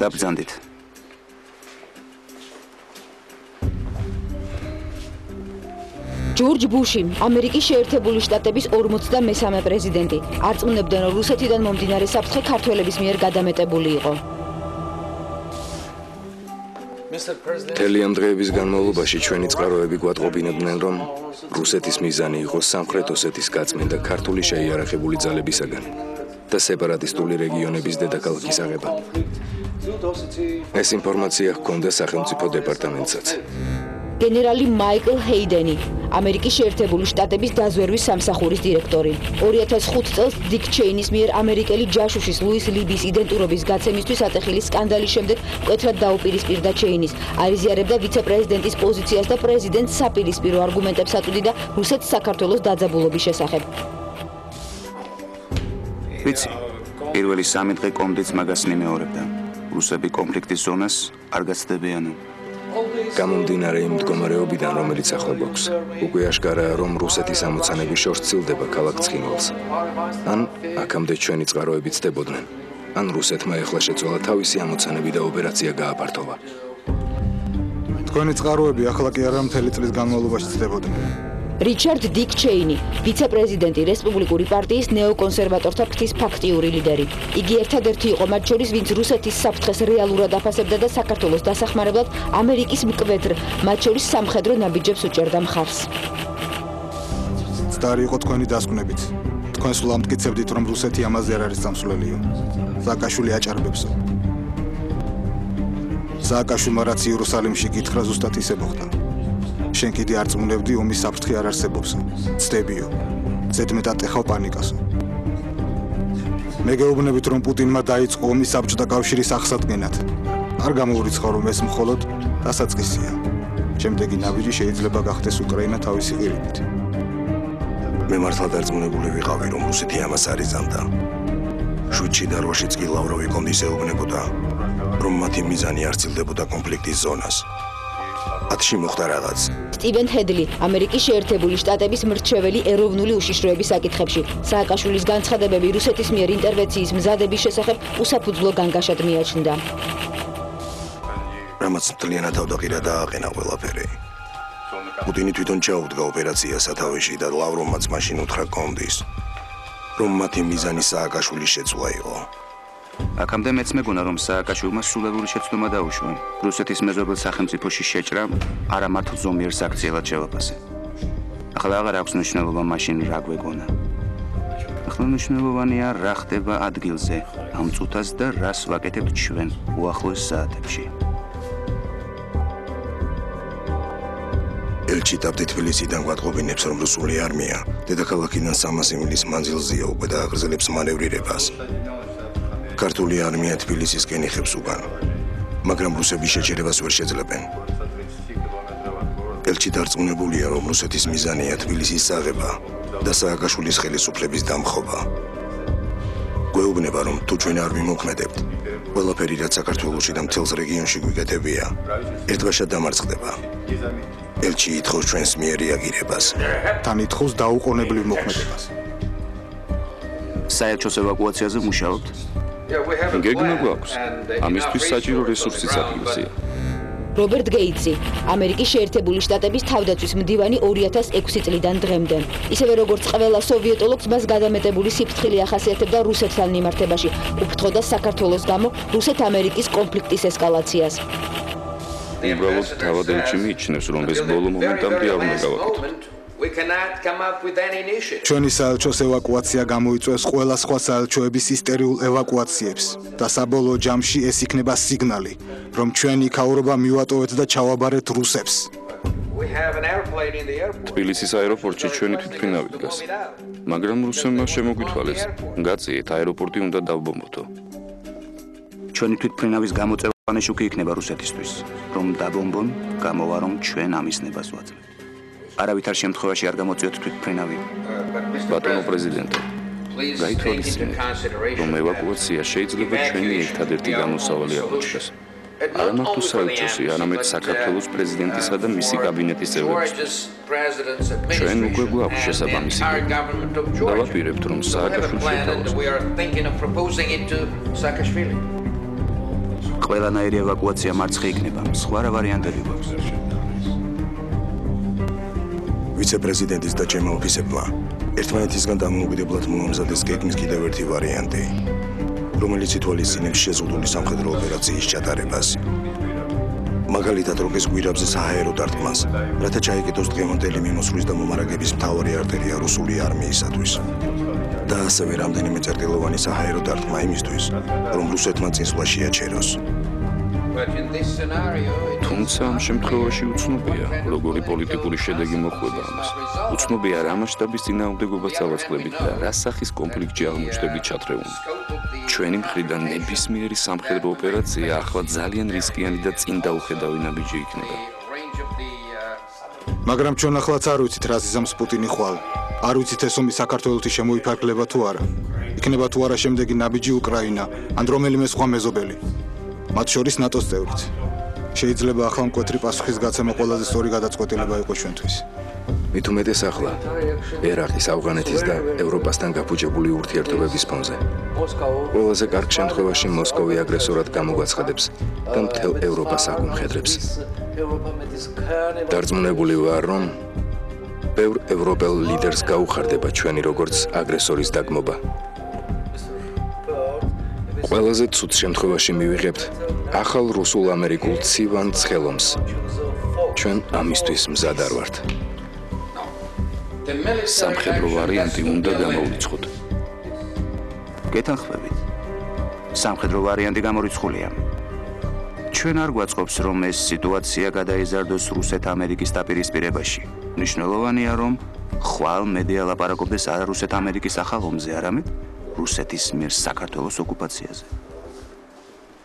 დაბძანდით. ჯორჯ ბუში, ამერიკის შეერთებული შტატების 53-მე პრეზიდენტი, არწმუნებდნენ, რომ რუსეთიდან მომდინარე საფრთხე ქართველების მიერ გადამეტებული იყო. მთელი ამ დღეების განმავლობაში ჩვენი წყაროები გვატყობინებდნენ, რომ რუსეთის მიზანი იყო სამხრეთ ოსეთის გაწმენდა ქართული შეიარაღებული ძალებისაგან და სეპარატისტული რეგიონების დედაქალაქის აღება. ეს ინფორმაცია ჰქონდა სახელმწიფო დეპარტამენტსაც. გენერალი მაიკლ ჰეიდენი, ამერიკის შეერთებული შტატების დაზვერვის სამსახურის დირექტორი. 2005 წელს დიკ ჩეინის მიერ ამერიკელი ჯაშუშის ლუის ლიბის იდენტურობის გაცემისთვის ატეხილი სკანდალის შემდეგ მკვეთრად დაუპირისპირდა ჩეინის. არიზიარებდა ვიცე-პრეზიდენტის პოზიციას და პრეზიდენტს საპირისპირო არგუმენტებს აწვდიდა რუსეთის საქართველოს დაძაბულობის შესახებ. ვიცი, პირველი სამი დღე კომდიც მაგას ნიმეორებდა. რუსები კონფლიქტის ზონას არ გაცდებიანო. გამომდინარე იმ მდგომარეობიდან, რომელიც ახლა გვაქვს, უკვე აშკარაა, რომ რუსეთის ამოცანები შორს ცილდება ქალაქ ცხინვალს. ან აქამდე ჩვენი წყაროები ცდებოდნენ, ან რუსეთმა ეხლა შეცვალა თავისი ამოცანები და ოპერაცია გააფართოვა. თქვენი წყაროები ახლა კი არა მთელი წლის განმავლობაში ცდებოდნენ. რიჩარდ დიკ ჩეინი, ვიცე-პრეზიდენტი რესპუბლიკური პარტიის ნეოკონსერვატორთა ფრთის ფაქტიური ლიდერი. იგი ერთადერთი იყო მათ შორის, ვინც რუსეთის საფრთხეს რეალურად აფასებდა და საქართველოს დასახმარებლად ამერიკის მკვეთრ, მათ შორის სამხედრო ნაბიჯებს უჭერდა მხარს. სტარი იყო თქვენი დასკვნებით. თქვენ სულ ამტკიცებდით, რომ რუსეთი ამაზე არ არის სამსვლელიო. ზაკაშვილი აჭარბებსო. ზაკაშვილმა რაც იერუსალიმში გითხრა ზუსტად ისე მოხდა. შენ კიდე არ წმუნებდი ომის საფრთხე არ არსებობს. ცდებიო. ზედმეტად ეხავ პანიკასო. მე გეუბნებით რომ პუტინმა დაიწყო ომის საბჭოთა კავშირის ახსადგენად. არ გამოურიცხავ რომ ეს მხოლოდ დასაწყისია. შემდეგი ნაბიჯი შეიძლება გახდეს უკრაინა თავისი ღირებით. მე მართლა დარწმუნებული ვიყავი რომ რუსეთი ამას არიზამდა. შუჩი და როშიც კი ლავროვი კონდის ეუბნებოდა რომ მათი მიზანი არ ცილდებოდა კონფლიქტის ზონას. ათში მოხდა რაღაც. სტივენ ჰედლი, ამერიკის შეერთებული შტატების მრჩეველი ეროვნული უშიშროების საკითხებში, სააკაშვილის განცხადებები რუსეთის მიერ ინტერვენციის მზადების შესახებ უსაფუძვლო განგაშად მიაჩნდა. რამაც მთლიანად თავდაღირა დააყენა ყველაფერი. პუტინი თვითონ ჩაუდგა ოპერაციას სათავეში და ლავრომაც მაშინ უთხრა კონდის, რომ მათი მიზანი სააკაშვილის შეცვლა იყო. აქამდე მეც მეგონა რომ სააკაშვილმა სულებული შეცდომა დაუშვა. რუსეთის მეზობელ სახელმწიფოში შეჭრა არა მარტო ზომიერ საქციელად შევაფასე. ახლა აღარ აქვს მნიშვნელობა მაშინ რა გვეგონა. ახლა მნიშვნელოვანია რა ხდება ადგილზე, ამ წუთას და რას ვაკეთებთ ჩვენ უახლოეს საათებში. ელჩი დაბდე თბილისიდან გვატყობინებს რომ რუსული არმია დედაქალაქიდან 300 მილის მანძილზეა უკვე და აგრძელებს მანევრირებას. ქართული არმია თბილისისკენ იხებს უკან. მაგრამ რუსები შეჭერებას ვერ შეძლებენ. ელჩი დარწმუნებულია რომ რუსეთის მიზანია თბილისის აღება და სააკაშვილის ხელისუფლების დამხობა. გვეუბნება რომ თუ ჩვენ არ მიმოქმედებთ ყველაფერი რაც საქართველოსში და მთელს რეგიონში გვიკეთებია ერთგვარად დამარცხდება. ელჩი ითხოვს ჩვენს მიერ რეაგირებას თან ითხოვს დაუყოვნებლივ მოქმედებას. საერთო ევაკუაციაზე მუშაობთ გეგმა გვაქვს. ამისთვის საჭირო რესურსიც ადგილზეა. რობერტ გეიტსი, ამერიკის შეერთებული შტატების თავდაცვის მდივანი 2006 წლიდან დღემდე. ისევე როგორც ყველა სოვიეტოლოგს მას გადამეტებული სიფრთხილე ახასიათებდა რუსეთთან მიმართებაში, უფრთხოდა საქართველოს გამო რუსეთ-ამერიკის კონფლიქტის ესკალაციას. უბრალოდ თავად ელჩი მიიჩნევს, რომ ეს ბოლო მომენტამდე არ უნდა გავაკეთოთ. ჩვენი საელჩოს ევაკუაცია გამოიწვევს ყველა სხვა საელჩოების ისტორიულ ევაკუაციებს და საბოლოო ჯამში ეს იქნება სიგნალი, რომ ჩვენი ქაურობა მივატოვეთ და ჩავაბარეთ რუსებს. თბილისის აეროპორტში ჩვენი თვითფრინავი დგას. მაგრამ რუსებმა შემოგვითვალეს, გაციეთ აეროპორტი უნდა დავბომბოთო. ჩვენი თვითფრინავის გამოწევა ნეშუკი იქნება რუსეთისთვის, რომ დაბომბონ, გამოვა რომ ჩვენ ამის ნებას ვაძლევთ. არავითარ შემთხვევაში არ გამოწიოთ თვითფრინავი. ბატონო პრეზიდენტო, გაითვალისწინეთ, რომ ევაკუაცია შეიძლება ჩვენი ერთადერთი გამოსავალი აღმოჩნდეს. არა მარტო საელჩოსი, არამედ საქართველოს პრეზიდენტისა და მისი კაბინეტის წევრების. ჩვენ უკვე გვაქვს შესაბამისი. დავაპირებთ, რომ სააკაშვილს შეთავაზოთ. ყველანაირი ევაკუაცია მარცხი იქნება. სხვა რა ვარიანტები გვაქვს? ვიცე-პრეზიდენტის და ჩემო ოფისებმა ერთმანეთისგან დამოუკიდებლად მოამზადეს გეგმის კიდევ ერთი ვარიანტი, რომელიც ითვალისწინებს შეზღუდული სამხედრო ოპერაციის ჩატარებას. მაგალითად, როგეს გვირაბზე საჰაერო დარტყმას, რათა ჩაიკეტოს დღევანდელი მიმოსვლის და მომარაგების მთავარი არტერია რუსული არმიისათვის. და ასევე რამდენიმე წერტილოვანი საჰაერო დარტყმა იმისთვის, რომ რუსეთმა წინსვლა შეაჩეროს. თუმცა ამ შემთხვევაში უცნობია, როგორი პოლიტიკური შედეგი მოხვდება ამას. უცნობია რა მასშტაბის წინააღმდეგობას წავაწყდებით და რა სახის კონფლიქტი აღმოჩნდებით ჩათრეული. ჩვენი მხრიდან ნებისმიერი სამხედრო ოპერაცია ახლა ძალიან რისკიანი და წინ დაუხედავი ნაბიჯი იქნება. მაგრამ ჩვენ ახლაც არ ვიცით რა ზიზამს პუტინი ხვალ. არ ვიცით ეს ომი საქართველოსთვის შემოიფარგლება თუ არა. იქნება თუ არა შემდეგი ნაბიჯი უკრაინა, ან რომელიმე სხვა მეზობელი. მათ შორის ნატოს წევრიც. შეიძლება ახლა მკვეთრი პასუხის გაცემა ყველაზე სწორი გადაწყვეტილება იყოს ჩვენთვის. მით უმეტეს ახლა ერაყის, ავღანეთის და ევროპასთან გაფუჭებული ურთიერთობების ფონზე. ყველაზე კარგ შემთხვევაში მოსკოვი აგრესორად გამოგვაცხადებს და მთელ ევროპას აკუმხედრებს. დარწმუნებული ვარ, რომ ბევრ ევროპელ ლიდერს გაუხარდება ჩვენი როგორც აგრესორის დაგმობა. ყველაზე ცუდ შემთხვევაში მივიღებთ ახალ რუსულ-ამერიკულ ცივან ცხელომს. ჩვენ ამისთვის მზად არ ვართ. სამხედრო ვარიანტი უნდა გამოუცხოთ. გეთანხმებით. სამხედრო ვარიანტი გამორიცხულია. ჩვენ არ გვაწყობს, რომ ეს სიტუაცია გადაიზარდოს რუსეთ-ამერიკის დაპირისპირებაში. მნიშვნელოვანია, რომ ხვალ მედია ლაპარაკობდეს არა რუსეთ-ამერიკის ახალ ომზე, არამედ რუსეთის მიერ საქართველოს ოკუპაციაზე.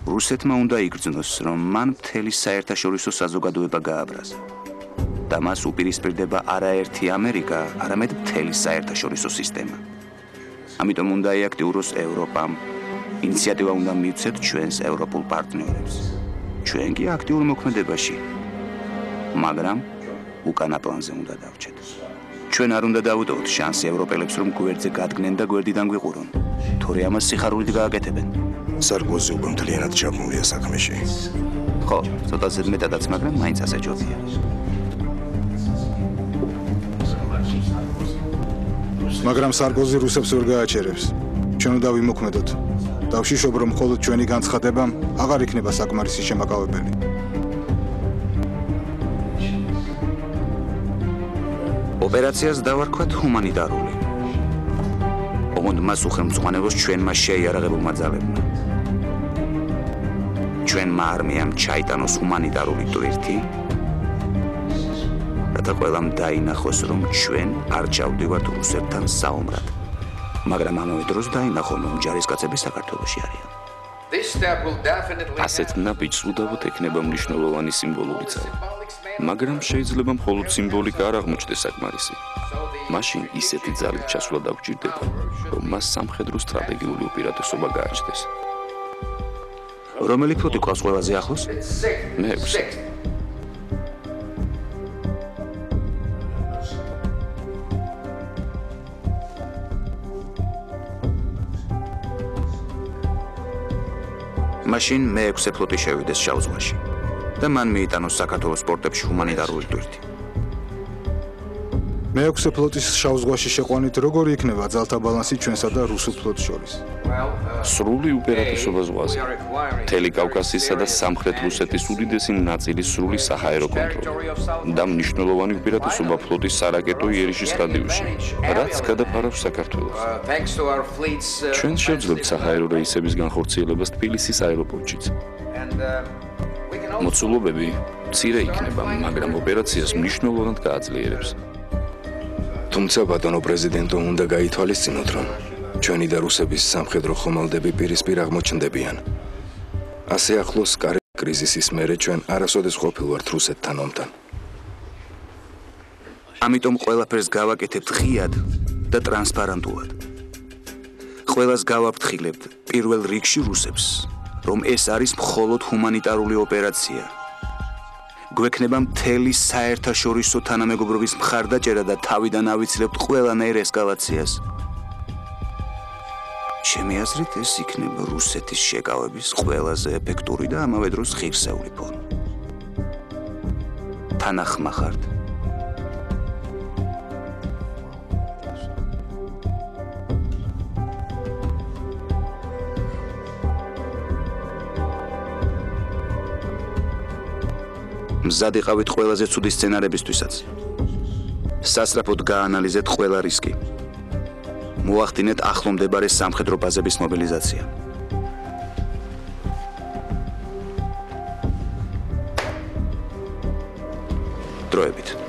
რუსეთმა უნდა იგრძნოს, რომ მან მთელი საერთაშორისო საზოგადოება გააბრაზა. და მას უპირისპირდება არაერთი ამერიკა, არამედ მთელი საერთაშორისო სისტემა. ამიტომ უნდა ეაქტიუროს ევროპამ. ინიციატივა უნდა მივცეთ ჩვენს ევროპულ პარტნიორებს. ჩვენ კი აქტიურ მოქმედებაში. მაგრამ უკანა პლანზე უნდა დავრჩეთ. ჩვენ არ უნდა დავუტოვოთ შანსი ევროპელებს რომ გვერდზე გადგნენ და გვერდიდან გვიყურონ. თორე ამას სიხარულით გააკეთებენ. სარგოზი უკვე მთლიანად ჩაბმულია საქმეში. ხო, ცოტა ზედმეტადაც, მაგრამ მაინც ასე ჯობია. მაგრამ სარგოზი რუსებს ვერ გააჩერებს. ჩვენ უნდა ვიმოქმედოთ. დავშიშობ რომ მხოლოდ ჩვენი განცხადება აღარ იქნება საკმარისი შემაკავებელი. ოპერაციას დავარქვათ ჰუმანიტარული. ოღონდ მას უხელმძღვანელოს ჩვენმა შეიარაღებულმა ძალებმა. ჩვენმა არმიამ ჩაიტანოს ჰუმანიტარული ტვირთი და ყველამ დაინახოს, რომ ჩვენ არ ჩავდივართ რუსებთან საომრად. მაგრამ ამავე დროს დაინახონ, რომ ჯარისკაცები საქართველოსში არიან. ასეთ ნაბიჯს უდავოდ ექნება მნიშვნელოვანი სიმბოლური ძალა. მაგრამ შეიძლება მხოლოდ სიმბოლიკა არ აღმოჩნდეს საკმარისი. მაშინ ისეთი ძალით ჩასვლა დაგვჭირდება, რომ მას სამხედრო სტრატეგიული უპირატესობა გააჩნდეს. რომელი ფლოტი ყავს ყველაზე ახლოს? მე 6. მაშინ მე-6 ფლოტი შევიდეს შავ ზღვაში და მან მიიტანოს საქართველოს პორტებში ჰუმანიტარული ტვირთი. მე-6 ფლოტის შავ ზღვაში შეყვანით როგორი იქნება ძალთა ბალანსი ჩვენსა და რუსულ ფლოტს შორის? სრული უპირატესობა ზღვაზე. თელი კავკასიისა და სამხრეთ რუსეთის უდიდესი ნაწილის სრული საჰაერო კონტროლი და მნიშვნელოვანი უპირატესობა ფლოტის სარაკეტო იერიშის რადიუსში, რაც გადაფარავს საქართველოს. ჩვენ შევძლებთ საჰაერო რეისების განხორციელებას თბილისის აეროპორტშიც. მოცულობები ცირე იქნება, მაგრამ ოპერაციას მნიშვნელოვნად გააძლიერებს. თუმცა ბატონო პრეზიდენტო უნდა გაითვალისწინოთ, რომ ჩვენი და რუსების სამხედრო ხომალდები პირისპირ აღმოჩნდებიან. ასე ახლოს კარი კრიზისის მერე ჩვენ არასოდეს ყოფილვართ რუსეთთან ომთან. ამიტომ ყველაფერს გავაკეთებთ ღიად და ტრანსპარენტულად. ყველას გავაფრთხილებთ პირველ რიგში რუსებს, რომ ეს არის მხოლოდ ჰუმანიტარული ოპერაცია. გვექნება მთელი საერთაშორისო თანამეგობრობის მხარდაჭერა და თავიდან ავიცლებთ ყველანაირ ესკალაციას. ჩემი აზრით ეს იქნება რუსეთის შეკავების ყველაზე ეფექტური და ამავე დროს ღირსეული ფორმა. თანახმახართ მზად იყავით ყველაზე ცუდი სცენარებისთვისაც. სასწრაფოდ გაანალიზეთ ყველა რისკი. მოახდინეთ ახლომდებარე სამხედრო ბაზების მობილიზაცია. დროებით